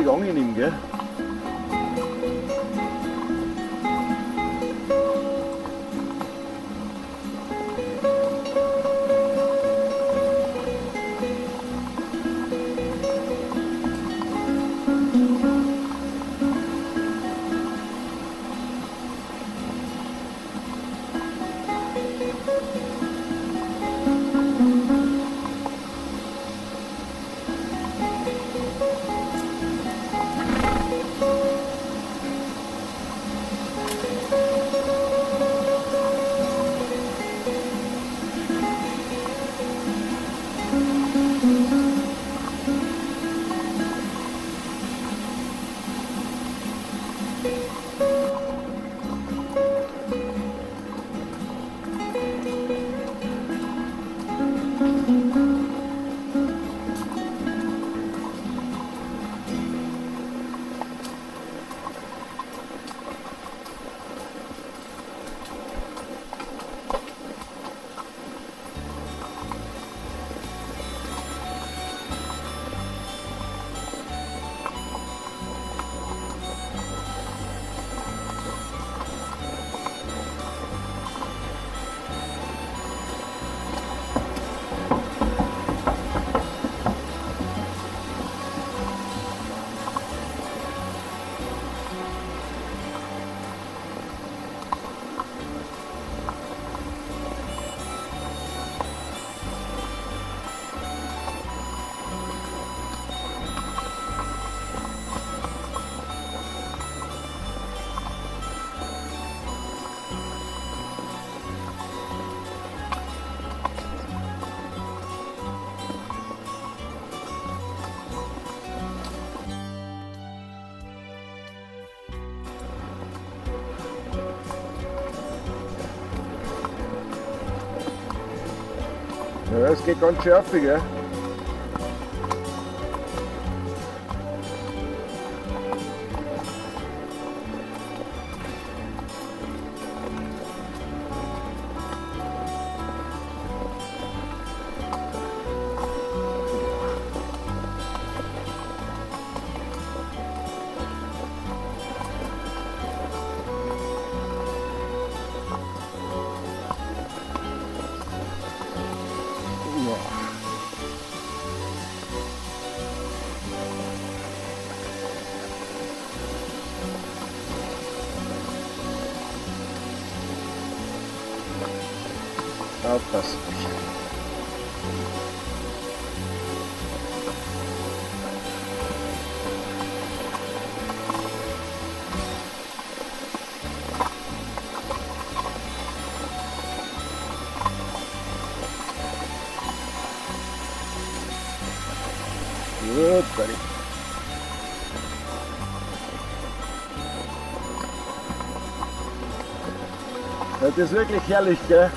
richtig angenehm, gell? Ja, es geht ganz scharf, gell? Aufpassen. Gut, buddy. Das ist wirklich herrlich, gell?